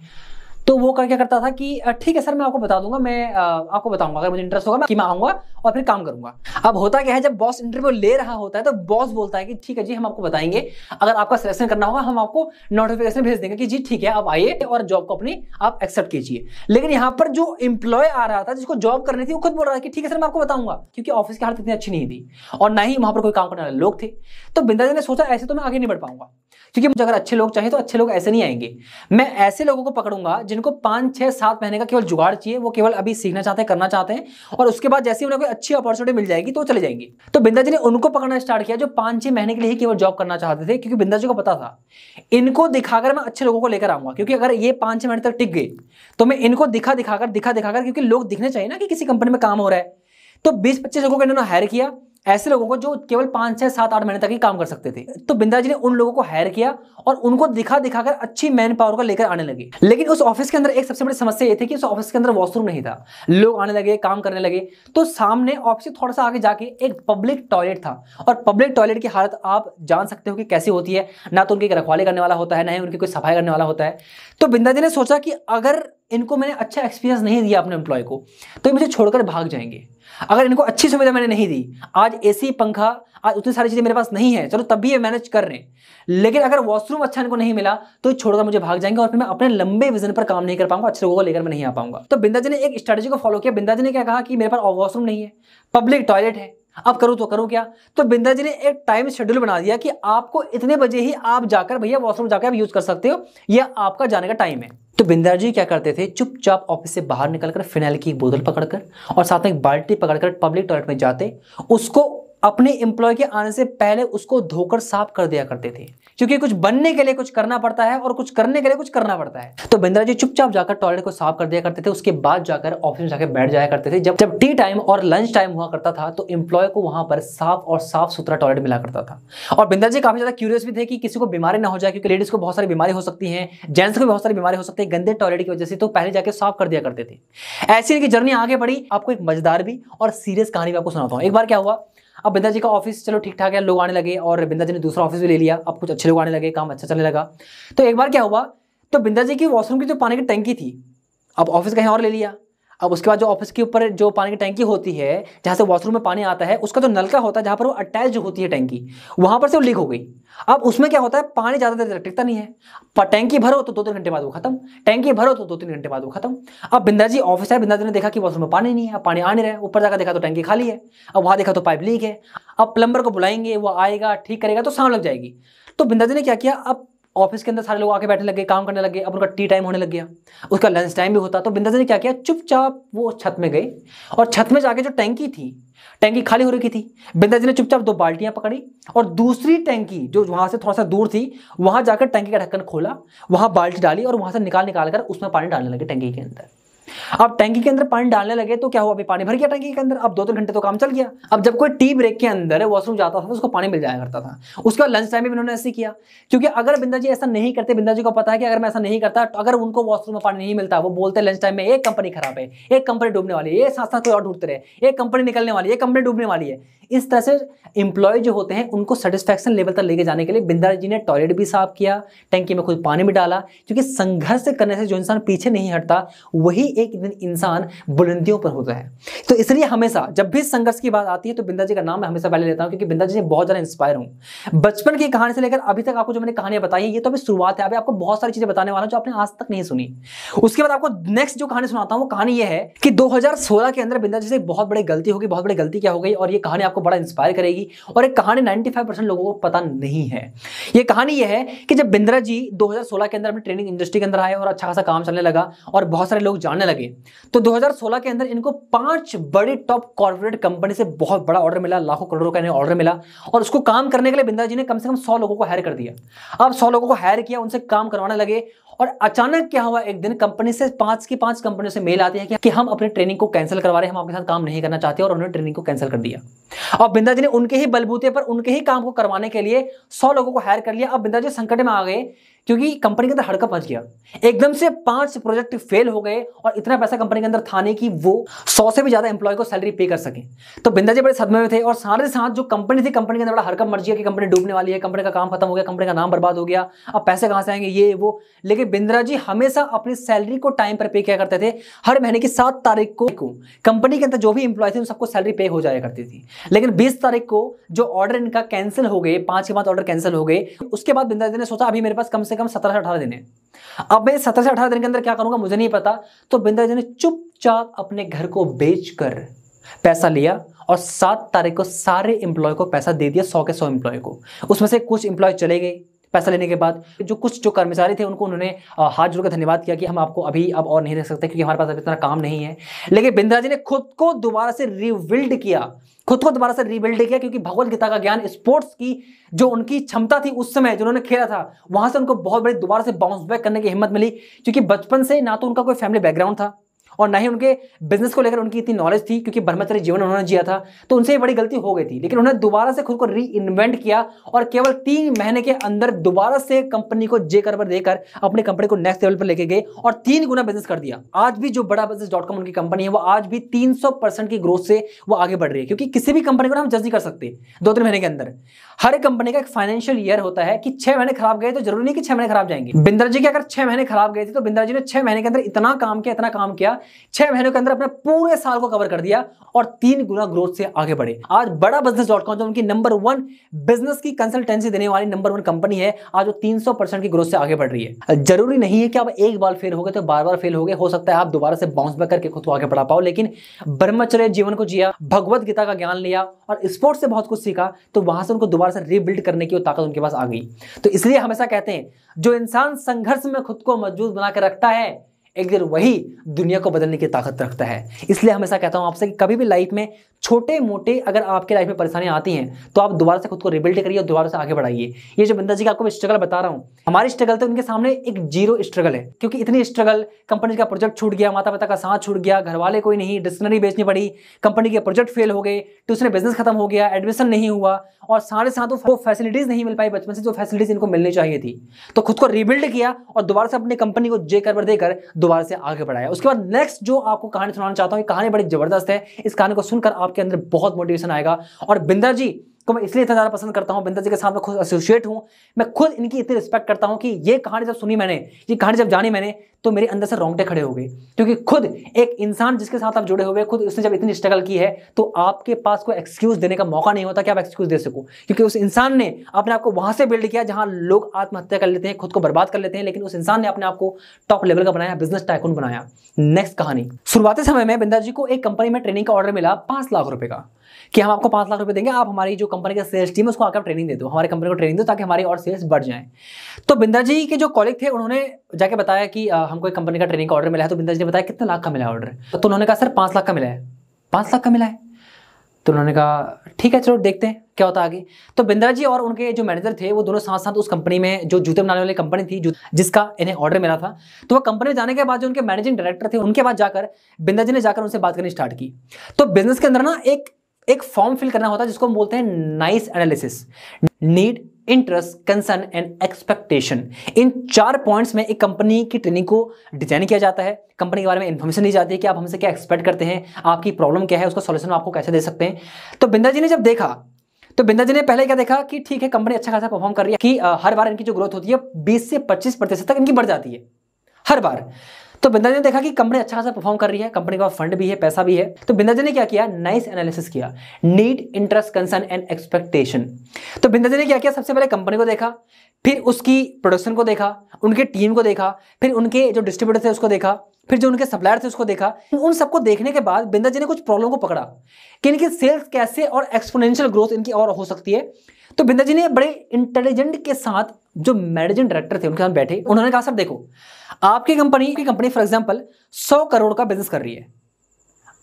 तो वो कर क्या करता था कि ठीक है सर, मैं आपको बता दूँगा, मैं आपको बताऊँगा, अगर मुझे इंटरेस्ट होगा कि मैं आऊँगा और फिर काम करूँगा। अब होता क्या है, जब बॉस इंटरव्यू ले रहा होता है तो बॉस बोलता है कि, ठीक है जी, हम आपको बताएँगे। अगर आपका सिलेक्शन करना होगा, हम आपको नोटिफिकेशन भेज देंगे कि, जी, ठीक है, आप आइए और जॉब को अपनी आप एक्सेप्ट कीजिए। लेकिन यहाँ पर जो इंप्लॉय आ रहा था, जिसको जॉब करनी थी, वो खुद बोल रहा था कि, ठीक है सर, मैं आपको बताऊँगा। क्योंकि ऑफ़िस की हालत इतनी अच्छी नहीं थी और ना ही वहाँ पर कोई काम करने वाले लोग थे। तो बिंदा जी ने सोचा, ऐसे तो मैं आगे नहीं बढ़ पाऊँगा। क्योंकि मुझे अगर अच्छे लोग चाहिए तो अच्छे लोग ऐसे नहीं आएँगे। मैं ऐसे लोगों को पकड़ूँगा जिनको पाँच, छह, सात महीने का केवल जुगाड़ चाहिए, वो केवल अभी सीखना चाहते हैं, करना चाहते हैं और उसके बाद जैसे उन्हें कोई अच्छी अपॉर्चुनिटी मिल जाएगी तो चले जाएँगे। तो बिंदा जी ने उनको पकड़ना स्टार्ट किया जो पाँच, छह महीने के लिए केवल जॉब करना चाहते थे, क्योंकि बिंदा जी को पता था, इनको दिखाकर मैं अच्छे लोगों को लेकर आऊँगा, क्योंकि अगर ये पाँच, छह महीने तक टिक गए तो मैं इनको दिखा, दिखाकर दिखा, दिखाकर, क्योंकि लोग दिखने चाहिए ना कि किसी कंपनी में काम हो रहा है। तो बीस, पच्चीस लोगों को इन्होंने हायर किया ऐसे लोगों को जो केवल पाँच छह सात आठ महीने तक ही काम कर सकते थे। तो बिंदा जी ने उन लोगों को हायर किया और उनको दिखा दिखाकर अच्छी मैन पावर को लेकर आने लगे। लेकिन उस ऑफ़िस के अंदर एक सबसे बड़ी समस्या ये थी कि उस ऑफ़िस के अंदर वॉशरूम नहीं था। लोग आने लगे, काम करने लगे। तो सामने ऑफ़िस से थोड़ा सा आगे जाके एक पब्लिक टॉयलेट था। और पब्लिक टॉयलेट की हालत आप जान सकते हो कि कैसी होती है। ना तो उनकी रखवाली करने वाला होता है, ना ही उनकी कोई सफ़ाई करने वाला होता है। तो बिंदा जी ने सोचा कि अगर इनको मैंने अच्छा एक्सपीरियंस नहीं दिया अपने एम्प्लॉय को तो ये मुझे छोड़कर भाग जाएँगे। अगर इनको अच्छी सुविधा मैंने नहीं दी, आज एसी पंखा, आज उतनी सारी चीज़ें मेरे पास नहीं है, चलो तब भी ये मैनेज कर रहे हैं। लेकिन अगर वॉशरूम अच्छा इनको नहीं मिला तो छोड़कर मुझे भाग जाएँगे और फिर मैं अपने लंबे विजन पर काम नहीं कर पाऊँगा, अच्छे लोगों को लेकर मैं नहीं आ पाऊँगा। तो बिंदा जी ने एक स्ट्रेटेजी को फॉलो किया। बिंदा जी ने क्या कहा कि मेरे पास वॉशरूम नहीं है पब्लिक टॉयलेट है। अब करूँ तो करूँ क्या? तो बिंदा जी ने एक टाइम शेड्यूल बना दिया कि आपको इतने बजे ही आप जाकर भैया वॉशरूम जाकर आप यूज़ कर सकते हो। यह आपका जाने का टाइम है। तो बिंदा जी क्या करते थे? चुपचाप ऑफ़िस से बाहर निकलकर फिनाइल की बोतल पकड़कर और साथ में एक बाल्टी पकड़कर पब्लिक टॉयलेट में जाते। उसको अपने एम्प्लॉय के आने से पहले उसको धोकर साफ़ कर दिया करते थे। क्योंकि कुछ बनने के लिए कुछ करना पड़ता है और कुछ करने के लिए कुछ करना पड़ता है। तो बिंद्रा जी चुपचाप जाकर टॉयलेट को साफ़ कर दिया करते थे, उसके बाद जाकर ऑफ़िस में जाकर बैठ जाया करते थे। जब जब टी टाइम और लंच टाइम हुआ करता था तो एम्प्लॉय को वहाँ पर साफ़ और साफ़ सुथरा टॉयलेट मिला करता था। और बिंद्रा जी काफ़ी ज़्यादा क्यूरियस भी थे कि किसी को बीमारी ना हो जाए, क्योंकि लेडीज़ को बहुत सारी बीमारी हो सकती है जेंट्स को भी बहुत सारी बीमारी हो सकती है, गंदे टॉयलेट की वजह से तो पहले जाकर साफ़ कर दिया करते थे। ऐसी जर्नी आगे बढ़ी। आपको एक मज़ेदार भी और सीरियस कहानी भी आपको सुनाता हूँ। एक बार क्या हुआ? अब बिंदा जी का ऑफ़िस चलो ठीक ठाक है, लोग आने लगे और बिंदा जी ने दूसरा ऑफ़िस भी ले लिया। अब कुछ अच्छे लोग आने लगे, काम अच्छा चलने लगा। तो एक बार क्या हुआ? तो बिंदा जी की वॉशरूम की जो पानी की टंकी थी, अब ऑफ़िस कहीं और ले लिया। अब उसके बाद जो ऑफ़िस के ऊपर जो पानी की टैंकी होती है, जहाँ से वॉशरूम में पानी आता है, उसका जो नलका होता है, जहाँ पर वो अटैच होती है टैंकी, वहाँ पर से वो लीक हो गई। अब उसमें क्या होता है? पानी ज़्यादा देर टिकता नहीं है। टैंकी भरो तो दो तीन घंटे बाद वो खत्म। टैंकी भरो तो दो तीन घंटे बाद वो खत्म। अब बिंदा जी ऑफ़िस है बिंदा जी ने देखा कि वॉशरूम में पानी नहीं है, पानी आ नहीं रहा ऊपर जाकर देखा तो टैंकी खाली है। अब वहाँ देखा तो पाइप लीक है। अब प्लम्बर को बुलाएँगे, वो आएगा, ठीक करेगा तो शाम लग जाएगी। तो बिंदा जी ने क्या किया? अब ऑफ़िस के अंदर सारे लोग आके बैठने लगे काम करने लगे अब उनका टी टाइम होने लग गया। उसका लंच टाइम भी होता तो बिंदा जी ने क्या किया, चुपचाप वो छत में गई और छत में जाके जो टैंकी थी, टैंकी खाली हो रखी थी, बिंदा जी ने चुपचाप दो बाल्टियाँ पकड़ी और दूसरी टैंकी जो वहाँ से थोड़ा सा दूर थी, वहाँ जाकर टैंकी का ढक्कन खोला, वहाँ बाल्टी डाली और वहाँ से निकाल निकाल कर उसमें पानी डालने लगे टैंकी के अंदर। अब टैंकी के अंदर पानी डालने लगे तो क्या हुआ? अभी पानी भर गया टैंकी के अंदर। अब दो तीन घंटे तो काम चल गया। अब जब कोई टी ब्रेक के अंदर वॉशरूम जाता था तो उसको पानी मिल जाया करता था। उसके बाद लंच टाइम में उन्होंने ऐसे किया। क्योंकि अगर बिंदा जी ऐसा नहीं करते बिंदा जी को पता है कि अगर मैं ऐसा नहीं करता तो अगर उनको वॉशरूम में पानी नहीं मिलता, वो बोलते लंच टाइम में एक कंपनी खराब है, एक कंपनी डूबने वाली है, ये साथ साथ कोई और ढूंढते रहे, एक कंपनी निकलने वाली है, एक कंपनी डूबने वाली है। इस तरह से इंप्लॉय जो होते हैं, उनको सेटिस्फैक्शन लेवल तक लेके जाने के लिए बिंदार जी ने टॉयलेट भी साफ़ किया, टैंकी में खुद पानी भी डाला, क्योंकि संघर्ष करने से जो इंसान पीछे नहीं हटता, वही एक इंसान बुलंदियों पर होता है। तो इसलिए हमेशा जब भी संघर्ष की बात आती है तो बिंदा जी का नाम मैं हमेशा पहले लेता हूँ, क्योंकि बिंदा जी से बहुत ज़्यादा इंस्पायर हूँ। बचपन की कहानी से लेकर अभी तक आपको जो मैंने कहानियाँ बताई ये तो अभी शुरुआत है, अभी आपको बहुत सारी चीज़ें बताने वाला जो आपने आज तक नहीं सुनी। उसके बाद आपको नेक्स्ट जो कहानी सुनाता हूँ, वो कहानी ये है कि दो हज़ार सोलह के अंदर बिंदा जी से बहुत बड़ी गलती होगी, बहुत बड़ी गलती क्या हो गई, और ये कहानी आपको बड़ा इंस्पायर करेगी और एक कहानी 95 परसेंट लोगों को पता नहीं है। ये कहानी ये है कि जब बिंद्रा जी 2016 के अंदर अपनी ट्रेनिंग इंडस्ट्री के अंदर आए और अच्छा खासा काम चलने लगा और बहुत सारे लोग जानने लगे तो 2016 के अंदर इनको पाँच बड़ी टॉप कॉर्पोरेट कंपनी से बहुत बड़ा ऑर्डर मिला, लाखों करोड़ों का इन्हें ऑर्डर मिला और उसको काम करने के लिए बिंद्रा जी ने कम से कम सौ लोगों को हायर कर दिया। अब सौ लोगों को हायर किया, उनसे काम करवाने लगे और अचानक क्या हुआ? एक दिन कंपनी से पाँच की पाँच कंपनियों से मेल आती है कि, कि हम अपनी ट्रेनिंग को कैंसिल करवा रहे हैं हम आपके साथ काम नहीं करना चाहते और उन्होंने ट्रेनिंग को कैंसिल कर दिया। और बिंदा जी ने उनके ही बलबूते पर उनके ही काम को करवाने के लिए सौ लोगों को हायर कर लिया। अब बिंदा जी संकट में आ गए क्योंकि कंपनी के अंदर हड़कप मच गया। एकदम से पाँच प्रोजेक्ट फेल हो गए और इतना पैसा कंपनी के अंदर था नहीं कि वो सौ से भी ज़्यादा एम्प्लॉय को सैलरी पे कर सके। तो बिंदा जी बड़े सदमे में थे और सारे साथ जो कंपनी थी, कंपनी के अंदर बड़ा हड़कप मच गया कि कंपनी डूबने वाली है, कंपनी का काम खत्म हो गया, कंपनी का नाम बर्बाद हो गया, अब पैसे कहाँ से आएँगे, ये, वो। लेकिन बिंद्रा जी हमेशा अपनी सैलरी को टाइम पर पे किया करते थे। हर महीने की सात तारीख को कंपनी के अंदर जो भी इंप्लॉय थे उन सबको सैलरी पे हो जाया करती थी। लेकिन बीस तारीख को जो ऑर्डर इनका कैंसिल हो गए, पाँच के बाद ऑर्डर कैंसिल हो गए, उसके बाद बिंदा जी ने सोचा, अभी मेरे पास कम से कम सत्रह से अठारह दिन है। अब मैं सत्रह से अठारह दिन के अंदर क्या करूँगा, मुझे नहीं पता। तो बिंदा जी ने चुपचाप अपने घर को बेचकर पैसा लिया और सात तारीख को सारे इंप्लॉय को पैसा दे दिया, सौ के सौ इंप्लॉय को। उसमें से कुछ इंप्लॉय चले गए पैसा लेने के बाद। जो कुछ, जो कर्मचारी थे, उनको उन्होंने हाथ जोड़कर धन्यवाद किया कि हम आपको अभी अब और नहीं रख सकते क्योंकि हमारे पास अभी इतना काम नहीं है। लेकिन बिंद्रा जी ने खुद को दोबारा से रिबिल्ड किया। खुद को दोबारा से रिबिल्ड किया क्योंकि भगवत गीता का ज्ञान स्पोर्ट्स की जो उनकी क्षमता थी उस समय जिन्होंने खेला था, वहाँ से उनको बहुत बड़ी दोबारा से बाउंस बैक करने की हिम्मत मिली। क्योंकि बचपन से ना तो उनका कोई फैमिली बैकग्राउंड था। और ना ही उनके बिज़नेस को लेकर उनकी इतनी नॉलेज थी, क्योंकि ब्रह्मचर्य जीवन उन्होंने जिया था तो उनसे ये बड़ी गलती हो गई थी। लेकिन उन्होंने दोबारा से खुद को री इन्वेंट किया और केवल तीन महीने के अंदर दोबारा से कंपनी को जे कर देकर अपनी कंपनी को नेक्स्ट लेवल पर लेके गए और तीन गुना बिज़नेस कर दिया। आज भी जो बड़ा बिज़नेस डॉट कॉम उनकी कंपनी है, वो आज भी तीन की ग्रोथ से वो आगे बढ़ रही है, क्योंकि किसी भी कंपनी को हम जज नहीं कर सकते दो तीन महीने के अंदर। हर कंपनी का एक फाइनेंशियल ईयर होता है कि छह महीने खराब गए तो ज़रूरी नहीं कि छह महीने खराब जाएँगे। बिंदर जी के अगर छह महीने खराब गए थे तो बिंदर जी ने छह महीने के अंदर इतना काम किया, इतना काम किया छह महीने के अंदर अपने पूरे साल को कवर कर दिया और तीन गुना ग्रोथ से आगे बढ़े। आज बड़ा बिज़नेस डॉट कॉम जो उनकी नंबर वन बिज़नेस की कंसल्टेंसी देने वाली नंबर वन कंपनी है, आज वो तीन परसेंट की ग्रोथ से आगे बढ़ रही है। ज़रूरी नहीं है कि आप एक बार फेल हो गए तो बार बार फेल हो गए, हो सकता है आप दोबारा से बाउंस बैक करके खुद को आगे बढ़ा पाओ, लेकिन ब्रह्मचर्य जीवन को जिया, भगवत गीता का ज्ञान लिया और स्पोर्ट्स से बहुत कुछ सीखा तो वहाँ से उनको दोबारा से रीबिल्ड करने की ताकत उनके पास आ गई। तो इसलिए हमेशा कहते हैं, जो इंसान संघर्ष में खुद को मज़बूत बनाकर रखता है एक दिन वही दुनिया को बदलने की ताकत रखता है। इसलिए हमेशा कहता हूँ आपसे कि कभी भी लाइफ में छोटे मोटे अगर आपके लाइफ में परेशानियाँ आती हैं तो आप दोबारा से खुद को रिबिल्ड करिए और दोबारा से आगे बढ़ाइए। ये जो बिंदा जी का आपको स्ट्रगल बता रहा हूँ, हमारी स्ट्रगल तो उनके सामने एक ज़ीरो स्ट्रगल है, क्योंकि इतनी स्ट्रगल कंपनी का प्रोजेक्ट छूट गया माता पिता का साथ छूट गया घर वाले कोई नहीं डिक्शनरी बेचनी पड़ी कंपनी के प्रोजेक्ट फेल हो गए ट्यूशन बिज़नेस खत्म हो गया एडमिशन नहीं हुआ, और साढ़े साथ वो फैसिलिटीज़ नहीं मिल पाई बचपन से, जो फैसिलिटीज़ इनको मिलनी चाहिए थी। तो खुद को रिबिल्ड किया और दोबारा से अपनी कंपनी को जे कर देकर दोबारा से आगे बढ़ाया। उसके बाद नेक्स्ट जो आपको कहानी सुनाना चाहता हूँ कहानी बड़ी ज़बरदस्त है, इस कहानी को सुनकर आपके अंदर बहुत मोटिवेशन आएगा। और बिंदर जी को मैं इसलिए इतना ज़्यादा पसंद करता हूँ बिंदा जी के साथ मैं खुद एसोसिएट हूँ। मैं खुद इनकी इतनी रिस्पेक्ट करता हूँ कि ये कहानी जब सुनी मैंने, ये कहानी जब जानी मैंने तो मेरे अंदर से रोंगटे खड़े हो गए। क्योंकि खुद एक इंसान जिसके साथ आप जुड़े हुए, खुद उसने जब इतनी स्ट्रगल की है तो आपके पास कोई एक्सक्यूज देने का मौका नहीं होता कि आप एक्सक्यूज दे सको। क्योंकि उस इंसान ने अपने आप को वहाँ से बिल्ड किया जहाँ लोग आत्महत्या कर लेते हैं, खुद को बर्बाद कर लेते हैं, लेकिन उस इंसान ने अपने आप को टॉप लेवल का बनाया बिज़नेस टाइकून बनाया। नेक्स्ट कहानी। शुरुआती समय में बिंदा जी को एक कंपनी में ट्रेनिंग का ऑर्डर मिला, पाँच लाख रुपए का। कि हम आपको पाँच लाख रुपए देंगे, आप हमारी जो कंपनी का सेल्स टीम है, उसको आकर ट्रेनिंग दे दो, हमारी कंपनी को ट्रेनिंग दो ताकि हमारी और सेल्स बढ़ जाए। तो बिंदर जी के जो कॉलिग थे, उन्होंने जाके बताया कि हमको एक कंपनी का ट्रेनिंग का ऑर्डर मिला है। तो बिंदर जी ने बताया, कितने लाख का मिला ऑर्डर तो उन्होंने कहा, सर, पाँच लाख का मिला है। पाँच लाख का मिला है? तो उन्होंने कहा, ठीक है, चलो देखते हैं, क्या होता आगे। तो बिंद्रा जी और उनके जो मैनेजर थे, वो दोनों साथ साथ उस कंपनी में जो जूते बनाने वाली कंपनी थी जिसका इन्हें ऑर्डर मिला था तो वो कंपनी में जाने के बाद जो उनके मैनेजिंग डायरेक्टर थे, उनके बाद जाकर बिंद्रा जी ने जाकर उनसे बात करनी स्टार्ट की। तो बिज़नेस के अंदर ना एक एक फॉर्म फिल करना होता है जिसको हम बोलते हैं NICE analysis need interest concern and expectation इन चार पॉइंट्स में एक कंपनी की ट्रेनिंग को डिज़ाइन किया जाता है। कंपनी के बारे में इन्फॉर्मेशन दी जाती है कि आप हमसे क्या एक्सपेक्ट करते हैं, आपकी प्रॉब्लम क्या है, उसका सोल्यूशन आपको कैसे दे सकते हैं। तो बिंदा जी ने जब देखा तो बिंदा जी ने पहले क्या देखा कि ठीक है कंपनी अच्छा खासा परफॉर्म कर रही है कि हर बार इनकी जो ग्रोथ होती है, बीस से पच्चीस प्रतिशत तक इनकी बढ़ जाती है। हर बार। तो बिंदा ने देखा कि कंपनी अच्छा खासा परफॉर्म कर रही है, कंपनी का फंड भी है, पैसा भी है। तो बिंदा ने क्या किया? नाइस एनालिसिस किया। Need interest concern and expectation तो बिंदा ने क्या किया? सबसे पहले कंपनी को देखा, फिर उसकी प्रोडक्शन को देखा, उनके टीम को देखा, फिर उनके जो डिस्ट्रीब्यूटर थे उसको देखा, फिर जो उनके सप्लायर थे उसको देखा। उन सबको देखने के बाद बिंदा जी ने कुछ प्रॉब्लम को पकड़ा। कि इनकी सेल्स कैसे और एक्सपोनेंशियल ग्रोथ इनकी और हो सकती है। तो बिंदा जी ने बड़े इंटेलिजेंट के साथ जो मैनेजिंग डायरेक्टर थे, उनके साथ बैठे। उन्होंने कहा, सर, देखो, आपकी कंपनी की कंपनी फॉर एग्जांपल 100 करोड़ का बिज़नेस कर रही है।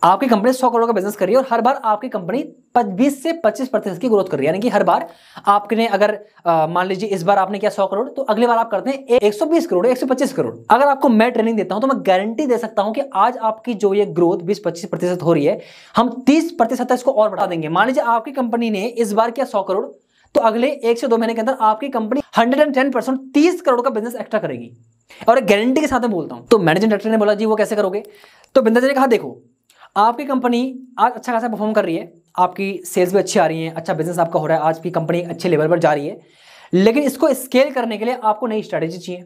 आपकी कंपनी 100 करोड़ का बिज़नेस कर रही है और हर बार आपकी कंपनी 20 से 25 प्रतिशत की ग्रोथ कर रही है। यानी कि हर बार आपने अगर मान लीजिए, इस बार आपने किया सौ करोड़ तो अगली बार आप करते हैं 120 करोड़ 125 करोड़। अगर आपको मैं ट्रेनिंग देता हूँ तो मैं गारंटी दे सकता हूँ कि आज आपकी जो ये ग्रोथ 20-25 प्रतिशत हो रही है, हम 30 प्रतिशत इसको और बढ़ा देंगे। मान लीजिए, आपकी कंपनी ने इस बार किया सौ करोड़ तो अगले एक से दो महीने के अंदर आपकी company hundred and ten percent तीस करोड़ का बिज़नेस एक्स्ट्रा करेगी। और एक गारंटी के साथ में बोलता हूँ तो मैनेजिंग डायरेक्टर ने बोला, जी, वो कैसे करोगे? तो बिंदा जी ने कहा, देखो, आपकी कंपनी आज अच्छा खासा परफॉर्म कर रही है, आपकी सेल्स भी अच्छी आ रही है अच्छा बिज़नेस आपका हो रहा है, आज की कंपनी अच्छे लेवल पर जा रही है, लेकिन इसको स्केल करने के लिए आपको नई स्ट्रैटेजी चाहिए।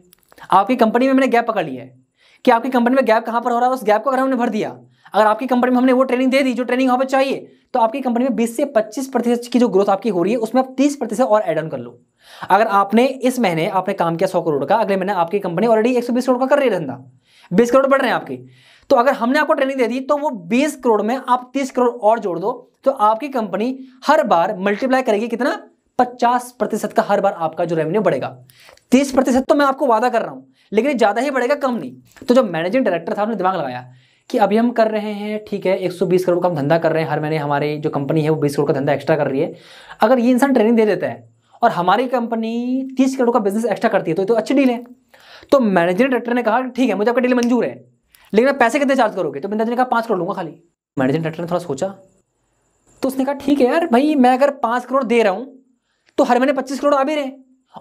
आपकी कंपनी में मैंने गैप पकड़ लिया है। कि आपकी कंपनी में गैप कहाँ पर हो रहा है? उस गैप को अगर हमने भर दिया अगर आपकी कंपनी में हमने वो ट्रेनिंग दे दी जो ट्रेनिंग वहाँ पर चाहिए तो आपकी कंपनी में 20 से 25 प्रतिशत की जो ग्रोथ आपकी हो रही है, उसमें आप 30 प्रतिशत और एड ऑन कर लो। अगर आपने इस महीने आपने काम किया सौ करोड़ का, अगले महीने आपकी कंपनी ऑलरेडी एक सौ बीस करोड़ का कर रही है धंधा। बीस करोड़ बढ़ रहे हैं आपके। तो अगर हमने आपको ट्रेनिंग दे दी तो वो बीस करोड़ में आप तीस करोड़ और जोड़ दो तो आपकी कंपनी हर बार मल्टीप्लाई करेगी कितना? पचास प्रतिशत का हर बार आपका जो रेवेन्यू बढ़ेगा। तीस प्रतिशत तो मैं आपको वादा कर रहा हूँ, लेकिन ज़्यादा ही बढ़ेगा, कम नहीं। तो जो मैनेजिंग डायरेक्टर था उसने दिमाग लगाया कि अभी हम कर रहे हैं ठीक है 120 करोड़ का हम धंधा कर रहे हैं हर महीने हमारे जो कंपनी है वो 20 करोड़ का धंधा एक्स्ट्रा कर रही है। अगर ये इंसान ट्रेनिंग दे देता है और हमारी कंपनी 30 करोड़ का बिज़नेस एक्स्ट्रा करती है तो, तो अच्छी डील है। तो मैनेजिंग डायरेक्टर ने कहा ठीक है मुझे आपका डील मंजूर है लेकिन आप पैसे कितने चार्ज करोगे? तो बिंदा जी ने कहा पाँच करोड़ लूँगा खाली। मैनेजिंग डायरेक्टर ने थोड़ा सोचा तो उसने कहा ठीक है यार भाई मैं अगर पाँच करोड़ दे रहा हूँ तो हर महीने पच्चीस करोड़ आ भी रहे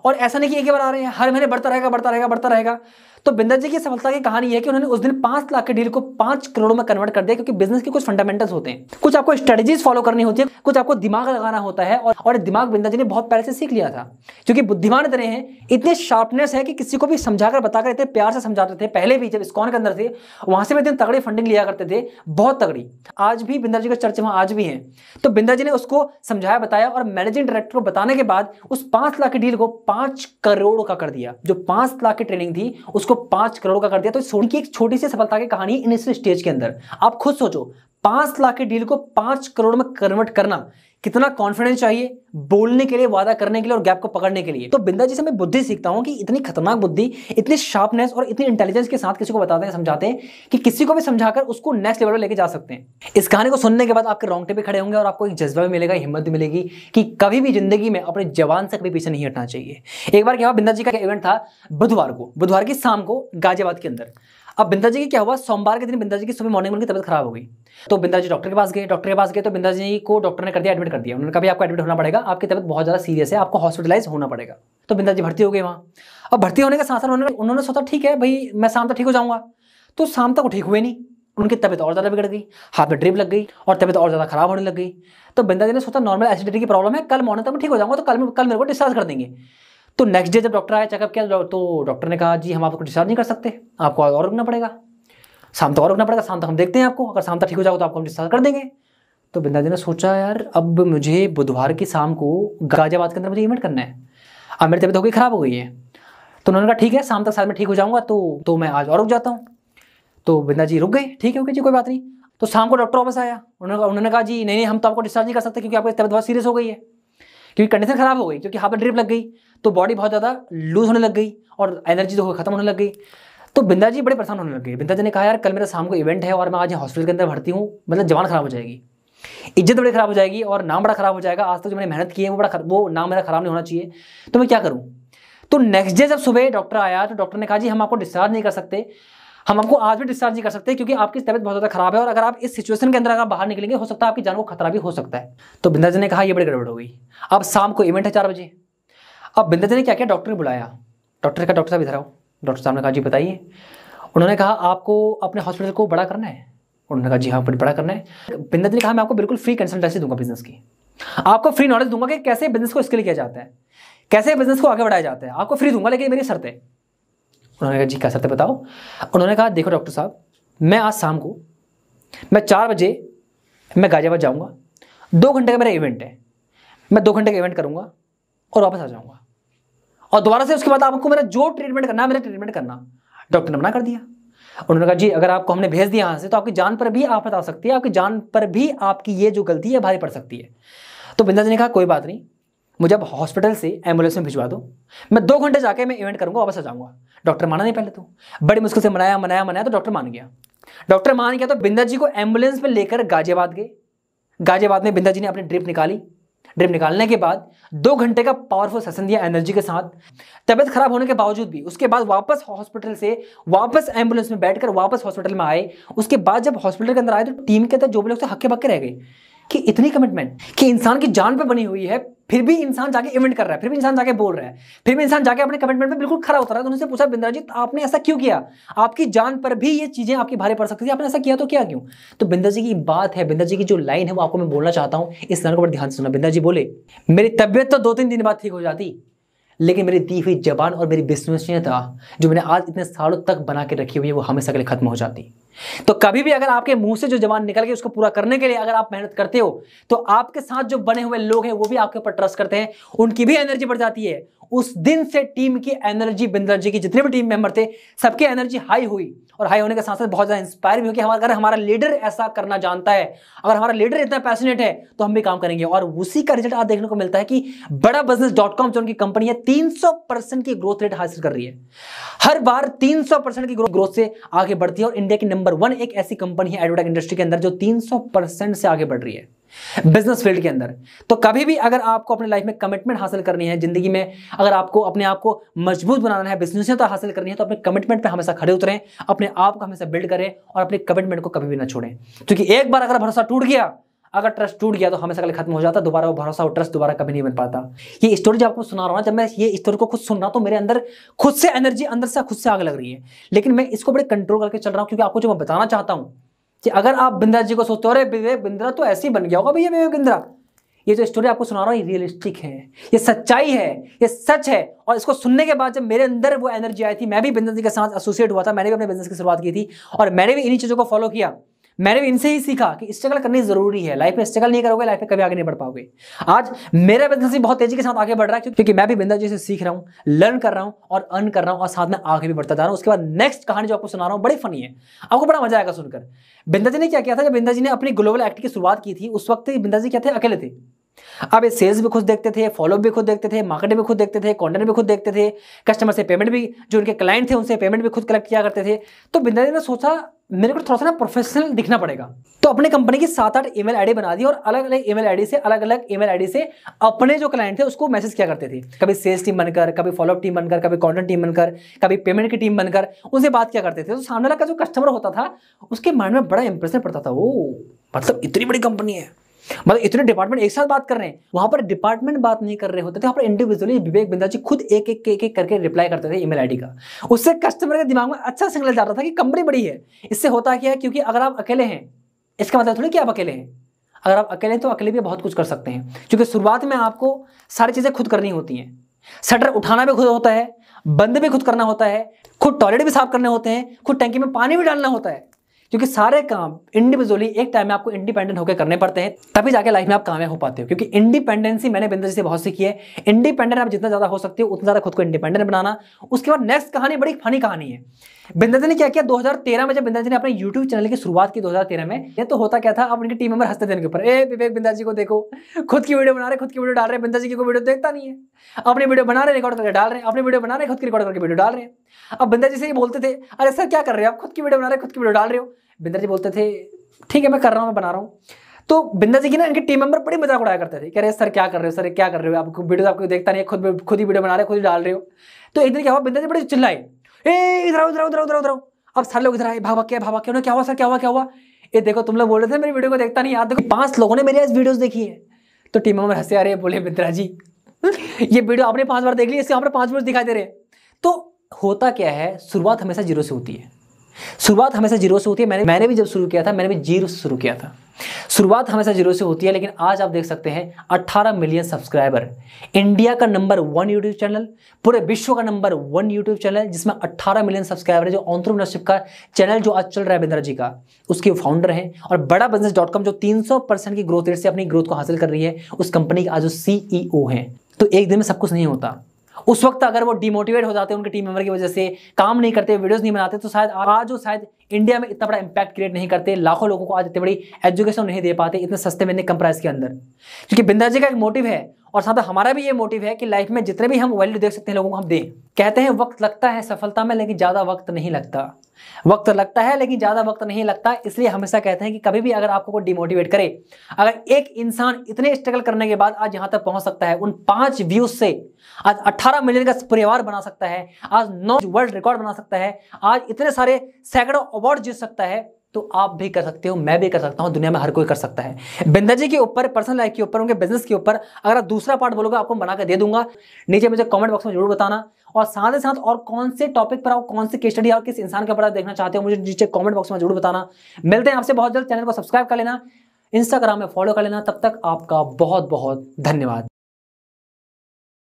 और ऐसा नहीं कि एक बार आ रहे हैं हर महीने बढ़ता रहेगा बढ़ता रहेगा बढ़ता रहेगा। तो बिंदर जी की सफलता की कहानी है कि उन्होंने उस दिन पाँच लाख के डील को पाँच करोड़ में कन्वर्ट कर दिया क्योंकि बिज़नेस के कुछ फंडामेंटल्स होते हैं। कुछ आपको स्ट्रेटेजीज फॉलो करनी होती है कुछ आपको दिमाग लगाना होता है और, और दिमाग बिंदर जी ने बहुत पहले से सीख लिया था। क्योंकि बुद्धिमान इतने हैं इतने शार्पनेस है कि किसी को भी समझाकर बताकर इतने प्यार से समझाते थे। पहले भी जब स्कॉन के अंदर थे वहाँ से भी इतनी तगड़ी फंडिंग लिया करते थे बहुत तगड़ी। आज भी बिंदर जी का चर्चा वहाँ आज भी है। तो बिंदर जी ने उसको समझाया बताया और मैनेजिंग डायरेक्टर को बताने के बाद उस पाँच लाख की डील को पाँच करोड़ का कर दिया जो पाँच लाख की ट्रेनिंग थी उसको पाँच करोड़ का कर दिया तो सोनी की एक छोटी सी सफलता की कहानी इन स्टेज के अंदर। आप खुद सोचो पाँच लाख की डील को पाँच करोड़ में कन्वर्ट करना। कितना कॉन्फिडेंस चाहिए? बोलने के लिए, वादा करने के लिए और गैप को पकड़ने के लिए। तो बिंदा जी से मैं बुद्धि सीखता हूँ कि इतनी खतरनाक बुद्धि, इतनी शार्पनेस और इतनी इंटेलिजेंस के साथ किसी को बताते हैं, समझाते हैं कि किसी को भी समझाकर उसको नेक्स्ट लेवल पर लेके जा सकते हैं। इस कहानी को सुनने के बाद आपके रोंगटे पे खड़े होंगे और आपको एक जज्बा भी मिलेगा, हिम्मत भी मिलेगी कि कभी भी ज़िंदगी में अपने जवान से कभी पीछे नहीं हटना चाहिए। एक बार क्या बिंदा जी का इवेंट था बुधवार को, बुधवार की शाम को गाजियाबाद के अंदर। अब बिंदा जी की क्या हुआ? सोमवार के दिन बिंदा जी की सुबह मॉर्निंग में उनकी तबियत खराब हो गई। तो बिंदा जी डॉक्टर के पास गए। डॉक्टर के पास गए तो बिंदा जी को डॉक्टर ने कर दिया एडमिट कर दिया। उन्होंने कहा आपको एडमिट होना पड़ेगा। आपकी तबियत बहुत ज़्यादा सीरियस है। आपको हॉस्पिटलाइज होना पड़ेगा। तो बिंदा जी भर्ती हो गए वहाँ। अब भर्ती होने के साथ साथ उन्होंने उन्होंने सोचा, ठीक है, भाई, मैं शाम तक ठीक हो जाऊँगा। तो शाम तक वो ठीक हुए नहीं। उनकी तबियत और ज़्यादा बिगड़ गई। हाथ में ड्रिप लग गई और तबियत और ज़्यादा खराब होने लग गई। तो बिंदा जी ने सोचा, नॉर्मल एसिडिटी की प्रॉब्लम है। कल मॉर्निंग तक मैं ठीक हो जाऊँगा तो कल कल मेरे को डिस्चार्ज कर देंगे। तो नेक्स्ट डे जब डॉक्टर आया चेकअप किया तो डॉक्टर ने कहा, जी, हम आपको डिस्चार्ज नहीं कर सकते, आपको और रुकना पड़ेगा। शाम तक और रुकना पड़ेगा, शाम तक हम देखते हैं आपको, अगर शाम तक ठीक हो जाओ तो आपको हम डिस्चार्ज कर देंगे। तो बिंदा जी ने सोचा, यार, अब मुझे बुधवार की शाम को गाजियाबाद के अंदर मुझे इवेंट करना है। अब मेरी तबीयत हो गई, ख़राब हो गई है। तो उन्होंने कहा, ठीक है, शाम तक शायद मैं ठीक हो जाऊँगा तो तो मैं आज और रुक जाता हूँ। तो बिंदा जी रुक गए, ठीक है, ओके जी, कोई बात नहीं। तो शाम को डॉक्टर वापस आया। उन्होंने उन्होंने कहा, जी, नहीं नहीं, हम तो आपको डिस्चार्ज नहीं कर सकते, क्योंकि आपकी तबियत बहुत सीरियस हो गई है। क्योंकि कंडीशन खराब हो गई, क्योंकि हाथ में ड्रिप लग गई। तो बॉडी बहुत ज़्यादा लूज होने लग गई और एनर्जी जो खत्म होने लग गई। तो बिंदा जी बड़े परेशान होने लगे बिंदा जी ने कहा, यार, कल मेरा शाम को इवेंट है और मैं आज हॉस्पिटल के अंदर भर्ती हूँ। मतलब जवान खराब हो जाएगी। इज़्ज़त बड़ी खराब हो जाएगी और नाम बड़ा खराब हो जाएगा। आज तक जो मैंने मेहनत की है, वो बड़ा वो नाम मेरा खराब नहीं होना चाहिए। तो मैं क्या करूँ? तो नेक्स्ट डे जब सुबह डॉक्टर आया तो डॉक्टर ने कहा, जी, हम आपको डिस्चार्ज नहीं कर सकते। हम आपको आज भी डिस्चार्ज नहीं कर सकते क्योंकि आपकी तबियत बहुत ज़्यादा खराब है और अगर आप इस सिचुएशन के अंदर अगर बाहर निकलेंगे, हो सकता है आपकी जान को खतरा भी हो सकता है। तो बिंदा जी ने कहा, ये बड़ी गड़बड़ हो गई। अब शाम को इवेंट है चार बजे। अब बिंदा जी ने क्या किया डॉक्टर ने बुलाया? डॉक्टर का डॉक्टर साहब इधर आओ। डॉक्टर साहब ने कहा, जी बताइए। उन्होंने कहा, आपको अपने हॉस्पिटल को बड़ा करना है? उन्होंने कहा, जी हाँ बड़ा करना है। बिंदत ने कहा, मैं आपको बिल्कुल फ्री कंसल्टेंसी दूँगा बिज़नेस की। आपको फ्री नॉलेज दूँगा कि कैसे बिज़नेस को स्किल किया जाता है, कैसे बिज़नेस को आगे बढ़ाया जाता है। आपको फ्री दूँगा, लेकिन मेरी शर्त उन्होंने कहा, जी, क्या शर्त बताओ? उन्होंने कहा, देखो डॉक्टर साहब, मैं आज शाम को, मैं चार बजे, मैं गाजियाबाद जाऊँगा। दो घंटे का मेरा इवेंट है। मैं दो घंटे का इवेंट करूँगा। और वापस आ जाऊँगा। और दोबारा से उसके बाद आपको मेरा जो ट्रीटमेंट करना है, मेरा ट्रीटमेंट करना। डॉक्टर ने मना कर दिया। उन्होंने कहा, जी, अगर आपको हमने भेज दिया यहाँ से तो आपकी जान पर भी आफत आ सकती है, आपकी जान पर भी आपकी ये जो गलती है, भारी पड़ सकती है। तो बिंदा जी ने कहा, कोई बात नहीं, मुझे अब हॉस्पिटल से एंबुलेंस में भिजवा दो। मैं दो घंटे जाके मैं इवेंट करूँगा, वापस आ जाऊँगा। डॉक्टर माना नहीं पहले तो। बड़ी मुश्किल से मनाया मनाया मनाया तो डॉक्टर मान गया। डॉक्टर मान गया तो बिंदा जी को एंबुलेंस में लेकर गाजियाबाद गए। गाजियाबाद में बिंदा जी ने अपनी ड्रिप निकाली। ड्रिप निकालने के बाद दो घंटे का पावरफुल सेशन दिया एनर्जी के साथ। तबियत खराब होने के बावजूद भी, उसके बाद वापस हॉस्पिटल से, वापस एंबुलेंस में बैठकर वापस हॉस्पिटल में आए। उसके बाद जब हॉस्पिटल के अंदर आए तो टीम के अंदर जो भी लोग हक्के बक्के रह गए कि इतनी कमिटमेंट कि इंसान की जान पर बनी हुई है फिर भी इंसान जाके इवेंट कर रहा है, फिर भी इंसान जाके बोल रहा है, फिर भी इंसान जाके अपने कमिटमेंट में बिल्कुल खड़ा उतर रहा है। तो उनसे पूछा बिंद्रा जी आपने ऐसा क्यों किया? आपकी जान पर भी ये चीज़ें आपकी भारी पड़ सकती थी। आपने ऐसा किया तो क्या क्यों? तो बिंदर जी की बात है बिंदर जी की जो लाइन है वो आपको मैं बोलना चाहता हूँ। इस लाइन को बड़े ध्यान से सुना बिंदर जी बोले, मेरी तबियत तो दो तीन दिन बाद ठीक हो जाती, लेकिन मेरी दी हुई जबान और मेरी विश्वसनीयता जो मैंने आज इतने सालों तक बना के रखी हुई है, वो हमेशा के लिए खत्म हो जाती। तो कभी भी अगर आपके मुँह से जो जवान निकल गई उसको पूरा करने के लिए अगर आप मेहनत करते हो तो आपके साथ जो बने हुए लोग हैं, वो भी आपके ऊपर ट्रस्ट करते हैं। उनकी भी एनर्जी बढ़ जाती है। उस दिन से टीम की एनर्जी बिंदर जी की जितने भी टीम मेंबर थे, सबकी एनर्जी हाई हुई और हाई होने के साथ साथ बहुत ज़्यादा इंस्पायर भी हो कि हमारा अगर हमारा लीडर ऐसा करना जानता है, अगर हमारा लीडर इतना पैशनेट है तो हम भी काम करेंगे। और उसी का रिज़ल्ट आज देखने को मिलता है कि बड़ा बिज़नेस डॉट कॉम जो उनकी कंपनी है, तीन की ग्रोथ रेट हासिल कर रही है। हर बार तीन की ग्रोथ से आगे बढ़ती है और इंडिया की नंबर वन एक ऐसी कंपनी है एडवर्टाइज इंडस्ट्री के अंदर, जो तीन से आगे बढ़ रही है। बिज़नेस फ़ील्ड के अंदर। तो कभी भी अगर आपको अपने लाइफ में कमिटमेंट हासिल करनी है, ज़िंदगी में अगर आपको अपने आप को मज़बूत बनाना है बिज़नेस तो हासिल करनी है तो अपने कमिटमेंट पे हमेशा खड़े उतरें, अपने आप को हमेशा बिल्ड करें और अपने कमिटमेंट को कभी भी ना छोड़ें। क्योंकि एक बार अगर भरोसा टूट गया, अगर ट्रस्ट टूट गया तो हमेशा कल खत्म हो जाता, दोबारा वो भरोसा और ट्रस्ट दोबारा कभी नहीं बन पाता। ये स्टोरी जब आपको सुना रहा हूँ जब मैं ये स्टोरी को खुद सुन रहा हूँ तो मेरे अंदर खुद से एनर्जी अंदर से खुद से आग लग रही है। लेकिन मैं इसको बड़े कंट्रोल करके चल रहा हूँ, क्योंकि आपको जो मैं बताना चाहता हूँ कि अगर आप बिंद्रा जी को सोचते हो, अरे विवेक बिंद्रा तो ऐसे ही बन गया होगा भैया विवेक बिंद्रा। ये जो स्टोरी आपको सुना रहा हूँ, ये रियलिस्टिक है, ये सच्चाई है, ये सच है। और इसको सुनने के बाद जब मेरे अंदर वो एनर्जी आई थी, मैं भी जी के साथ एसोसिएट हुआ था, मैंने भी अपने बिज़नेस की शुरुआत की थी, और मैंने भी इन्हीं चीज़ों को फॉलो किया। मैंने भी इनसे ही सीखा कि स्ट्रगल करनी ज़रूरी है। लाइफ में स्ट्रगल नहीं करोगे लाइफ में कभी आगे नहीं बढ़ पाओगे। आज मेरा बिज़नेस भी बहुत तेज़ी के साथ आगे बढ़ रहा है क्योंकि मैं भी बिंदा जी से सीख रहा हूँ लर्न कर रहा हूँ और अर्न कर रहा हूँ और साथ में आगे भी बढ़ता जा रहा हूँ। उसके बाद नेक्स्ट कहानी जो आपको सुना रहा हूँ, बड़ी फनी है। आपको बड़ा मज़ा आएगा सुनकर। बिंदा जी ने क्या किया था? जब बिंदा जी ने अपनी ग्लोबल एक्ट की शुरुआत की थी, उस वक्त बिंदा जी क्या थे? अकेले थे। अब ये सेल्स भी खुद देखते थे फॉलो भी खुद देखते थे मार्केटिंग भी खुद देखते थे कॉन्टेंट भी खुद देखते थे कस्टमर से पेमेंट भी, जो उनके क्लाइंट थे, उनसे पेमेंट भी खुद कलेक्ट किया करते थे। तो बिंदा जी ने सोचा मेरे को थोड़ा सा ना प्रोफेशनल दिखना पड़ेगा। तो अपने कंपनी की सात आठ ईमेल आईडी बना दी और अलग अलग ईमेल आईडी से अलग अलग ईमेल आईडी से अपने जो क्लाइंट थे उसको मैसेज किया करते थे। कभी सेल्स टीम बनकर, कभी फॉलोअप टीम बनकर, कभी कंटेंट टीम बनकर, कभी पेमेंट की टीम बनकर, उनसे बात किया करते थे। तो सामने वाला का जो कस्टमर होता था, उसके माइंड में बड़ा इंप्रेशन पड़ता था वो मतलब इतनी बड़ी कंपनी है। मतलब इतने डिपार्टमेंट एक साथ बात कर रहे हैं, वहाँ पर डिपार्टमेंट बात नहीं कर रहे होते थे, वहाँ पर इंडिविजुअली विवेक बिंदा जी खुद एक एक एक एक करके रिप्लाई करते थे ईमेल आईडी का। उससे कस्टमर के दिमाग में अच्छा सिग्नल जाता था कि कंपनी बड़ी है। इससे होता क्या है, क्योंकि अगर आप अकेले हैं, इसका मतलब थोड़ी कि आप अकेले हैं। अगर आप अकेले हैं तो अकेले भी बहुत कुछ कर सकते हैं। क्योंकि शुरुआत में आपको सारी चीज़ें खुद करनी होती हैं। शटर उठाना भी खुद होता है, बंद भी खुद करना होता है, खुद टॉयलेट भी साफ़ करने होते हैं, खुद टैंकी में पानी भी डालना होता है। क्योंकि सारे काम इंडिविजुअली एक टाइम में आपको इंडिपेंडेंट होकर करने पड़ते हैं, तभी जाके लाइफ में आप कामयाब हो पाते हो। क्योंकि इंडिपेंडेंसी मैंने बिंदर जी से बहुत सीखी है। इंडिपेंडेंट आप जितना ज़्यादा हो सकते हो, उतना ज़्यादा खुद को इंडिपेंडेंट बनाना। उसके बाद नेक्स्ट कहानी बड़ी फनी कहानी है। बिंदर जी ने क्या किया? 2013 में जब बिंदर जी ने अपने यूट्यूब चैनल की शुरुआत की 2013 में, ये तो होता क्या था? अब उनके टीम मेंबर हँसते थे उनके ऊपर। ए विवेक बिंदर जी को देखो। खुद की वीडियो बना रहे, खुद की वीडियो डाल रहे बिंदर जी की वीडियो देखता नहीं है। अपनी वीडियो बना रहे रिकॉर्ड करके डाल रहे हैं। अपनी वीडियो बना रहे, खुद की रिकॉर्ड करके वीडियो डाल रहे हैं। अब बिंदर जी से ये बोलते थे, अरे सर, क्या कर रहे हो? आप खुद की वीडियो बना रहे खुद की वीडियो डाल रहे हो? बिंदर जी बोलते थे, ठीक है, मैं कर रहा हूँ, मैं बना रहा हूँ। तो बिंदा जी की ना, इनके टीम मेंबर बड़ी मज़ाक उड़ाया करते थे कह रहे सर, क्या कर रहे हो? सर क्या कर रहे हो? आपको वीडियो, आपको देखता नहीं है, खुद खुद ही वीडियो बना रहे खुद ही डाल रहे हो। तो एक दिन क्या हुआ बिंदा जी बड़े चिल्लाए, ए, इधर इधर आओ, इधर उधर अब सारे लोग इधर आए, भाग क्या भाग क्या क्या हुआ, सर, क्या हुआ क्या हुआ? ये देखो, तुम लोग बोल रहे थे, मेरी वीडियो को देखता नहीं, याद देखो, पाँच लोगों ने मेरी आज वीडियोस देखी है। तो टीम मेंबर हंसे आ रहे बोले बिंद्रा जी ये वीडियो आपने पाँच बार देख ली, इससे पर पाँच वीडियो दिखाई दे रहे तो होता क्या है? शुरुआत हमेशा ज़ीरो से होती है। शुरुआत हमेशा ज़ीरो से होती है। मैंने मैंने भी जब शुरू किया था, मैंने भी ज़ीरो से शुरू किया था। शुरुआत हमेशा ज़ीरो से होती है, लेकिन आज आप देख सकते हैं 18 मिलियन सब्सक्राइबर। इंडिया का नंबर वन यूट्यूब चैनल, पूरे विश्व का नंबर वन यूट्यूब चैनल, जिसमें 18 मिलियन सब्सक्राइबर है, जो ऑन्ट्रोप्रनरशिप का चैनल जो आज चल रहा है बिंद्रा जी का, उसके फाउंडर हैं। और बड़ा बिज़नेस डॉट कॉम जो 300 परसेंट की ग्रोथ रेट से अपनी ग्रोथ को हासिल कर रही है, उस कंपनी के आज सीईओ हैं। तो एक दिन में सब कुछ नहीं होता। उस वक्त अगर वो डिमोटिवेट हो जाते उनके टीम मेंबर की वजह से, काम नहीं करते वीडियोस नहीं बनाते तो शायद आज वो शायद इंडिया में इतना बड़ा इंपैक्ट क्रिएट नहीं करते, लाखों लोगों को आज इतनी बड़ी एजुकेशन नहीं दे पाते, इतने सस्ते में कम प्राइस के अंदर। क्योंकि बिंदा जी का एक मोटिव है और साथ हमारा भी ये मोटिव है कि लाइफ में जितने भी हम वैल्यू देख सकते हैं लोगों को हम दें। कहते हैं, वक्त लगता है सफलता में, लेकिन ज़्यादा वक्त नहीं लगता। वक्त लगता है, लेकिन ज़्यादा वक्त नहीं लगता, इसलिए हमेशा कहते हैं कि कभी भी अगर आपको कोई डिमोटिवेट करे, अगर एक इंसान इतने स्ट्रगल करने के बाद आज यहाँ तक पहुँच सकता है, उन पाँच व्यूज़ से आज 18 मिलियन का परिवार बना सकता है, आज नौ वर्ल्ड रिकॉर्ड बना सकता है, आज इतने सारे सैकड़ों अवार्ड जीत सकता है तो आप भी कर सकते हो, मैं भी कर सकता हूँ, दुनिया में हर कोई कर सकता है। बिंदा जी के ऊपर पर्सनल लाइफ के ऊपर, उनके बिज़नेस के ऊपर, अगर आप दूसरा पार्ट बोलोगे, आपको बना कर दे दूँगा। नीचे मुझे कमेंट बॉक्स में ज़रूर बताना। और साथ ही साथ, और कौन से टॉपिक पर आप, कौन से केस स्टडी और किस इंसान के ऊपर देखना चाहते हो, मुझे नीचे कमेंट बॉक्स में ज़रूर बताना। मिलते हैं आपसे बहुत जल्द चैनल को सब्सक्राइब कर लेना इंस्टाग्राम में फॉलो कर लेना। तब तक आपका बहुत बहुत धन्यवाद।